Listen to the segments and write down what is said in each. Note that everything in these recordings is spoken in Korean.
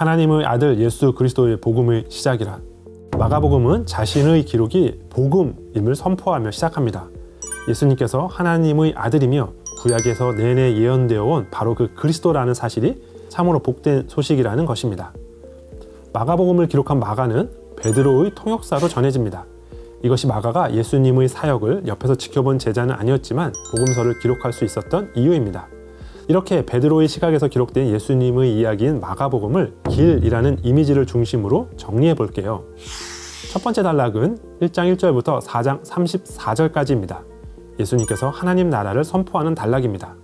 하나님의 아들 예수 그리스도의 복음의 시작이라. 마가복음은 자신의 기록이 복음임을 선포하며 시작합니다. 예수님께서 하나님의 아들이며 구약에서 내내 예언되어 온 바로 그 그리스도라는 사실이 참으로 복된 소식이라는 것입니다. 마가복음을 기록한 마가는 베드로의 통역사로 전해집니다. 이것이 마가가 예수님의 사역을 옆에서 지켜본 제자는 아니었지만 복음서를 기록할 수 있었던 이유입니다. 이렇게 베드로의 시각에서 기록된 예수님의 이야기인 마가복음을 길이라는 이미지를 중심으로 정리해 볼게요. 첫 번째 단락은 1장 1절부터 4장 34절까지입니다. 예수님께서 하나님 나라를 선포하는 단락입니다.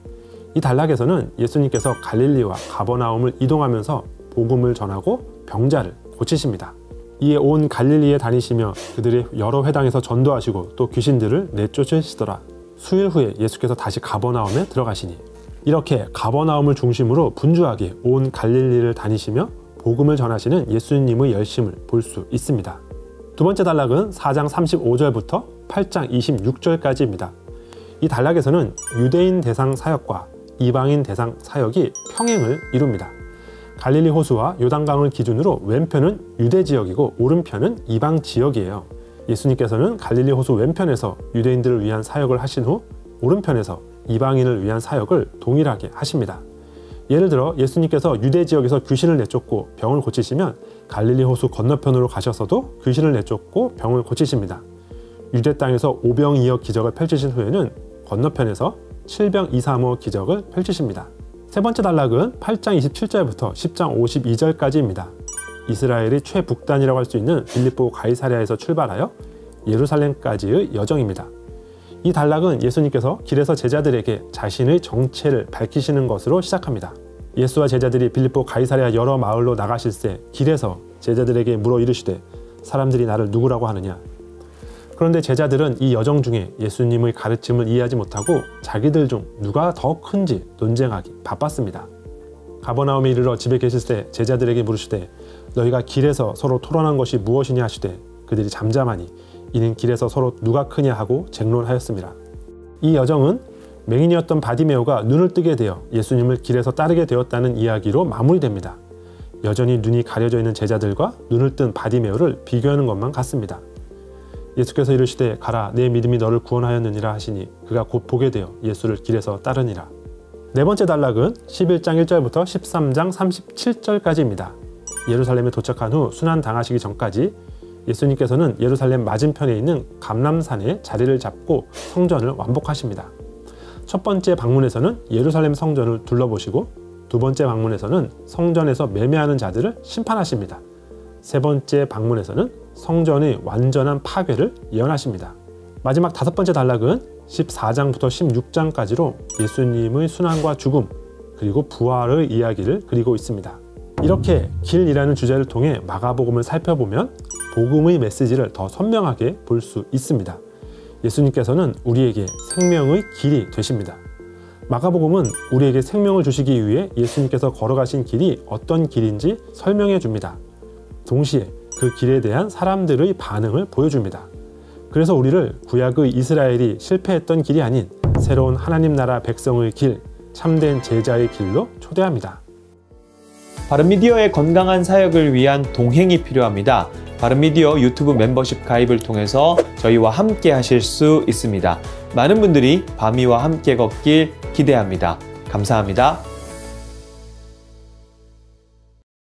이 단락에서는 예수님께서 갈릴리와 가버나움을 이동하면서 복음을 전하고 병자를 고치십니다. 이에 온 갈릴리에 다니시며 그들의 여러 회당에서 전도하시고 또 귀신들을 내쫓으시더라. 수일 후에 예수께서 다시 가버나움에 들어가시니 이렇게 가버나움을 중심으로 분주하게 온 갈릴리를 다니시며 복음을 전하시는 예수님의 열심을 볼 수 있습니다. 두 번째 단락은 4장 35절부터 8장 26절까지입니다. 이 단락에서는 유대인 대상 사역과 이방인 대상 사역이 평행을 이룹니다. 갈릴리 호수와 요단강을 기준으로 왼편은 유대 지역이고 오른편은 이방 지역이에요. 예수님께서는 갈릴리 호수 왼편에서 유대인들을 위한 사역을 하신 후 오른편에서 이방인을 위한 사역을 동일하게 하십니다. 예를 들어 예수님께서 유대 지역에서 귀신을 내쫓고 병을 고치시면 갈릴리 호수 건너편으로 가셔서도 귀신을 내쫓고 병을 고치십니다. 유대 땅에서 오병이어 기적을 펼치신 후에는 건너편에서 칠병 이삼호 기적을 펼치십니다. 세 번째 단락은 8장 27절부터 10장 52절까지입니다. 이스라엘의 최북단이라고 할 수 있는 빌립보 가이사랴에서 출발하여 예루살렘까지의 여정입니다. 이 단락은 예수님께서 길에서 제자들에게 자신의 정체를 밝히시는 것으로 시작합니다. 예수와 제자들이 빌립보 가이사랴 여러 마을로 나가실 때 길에서 제자들에게 물어 이르시되 사람들이 나를 누구라고 하느냐 그런데 제자들은 이 여정 중에 예수님의 가르침을 이해하지 못하고 자기들 중 누가 더 큰지 논쟁하기 바빴습니다. 가버나움에 이르러 집에 계실 때 제자들에게 물으시되 너희가 길에서 서로 토론한 것이 무엇이냐 하시되 그들이 잠잠하니 이는 길에서 서로 누가 크냐 하고 쟁론하였습니다. 이 여정은 맹인이었던 바디메오가 눈을 뜨게 되어 예수님을 길에서 따르게 되었다는 이야기로 마무리됩니다. 여전히 눈이 가려져 있는 제자들과 눈을 뜬 바디메오를 비교하는 것만 같습니다. 예수께서 이르시되 가라 네 믿음이 너를 구원하였느니라 하시니 그가 곧 보게 되어 예수를 길에서 따르니라. 네 번째 단락은 11장 1절부터 13장 37절까지입니다. 예루살렘에 도착한 후 순환 당하시기 전까지 예수님께서는 예루살렘 맞은편에 있는 감람산에 자리를 잡고 성전을 완복하십니다. 첫 번째 방문에서는 예루살렘 성전을 둘러보시고 두 번째 방문에서는 성전에서 매매하는 자들을 심판하십니다. 세 번째 방문에서는 성전의 완전한 파괴를 예언하십니다. 마지막 다섯 번째 단락은 14장부터 16장까지로 예수님의 순환과 죽음 그리고 부활의 이야기를 그리고 있습니다. 이렇게 길이라는 주제를 통해 마가복음을 살펴보면 복음의 메시지를 더 선명하게 볼 수 있습니다. 예수님께서는 우리에게 생명의 길이 되십니다. 마가복음은 우리에게 생명을 주시기 위해 예수님께서 걸어가신 길이 어떤 길인지 설명해 줍니다. 동시에 그 길에 대한 사람들의 반응을 보여줍니다. 그래서 우리를 구약의 이스라엘이 실패했던 길이 아닌 새로운 하나님 나라 백성의 길, 참된 제자의 길로 초대합니다. 바른미디어의 건강한 사역을 위한 동행이 필요합니다. 바른미디어 유튜브 멤버십 가입을 통해서 저희와 함께 하실 수 있습니다. 많은 분들이 바미와 함께 걷길 기대합니다. 감사합니다.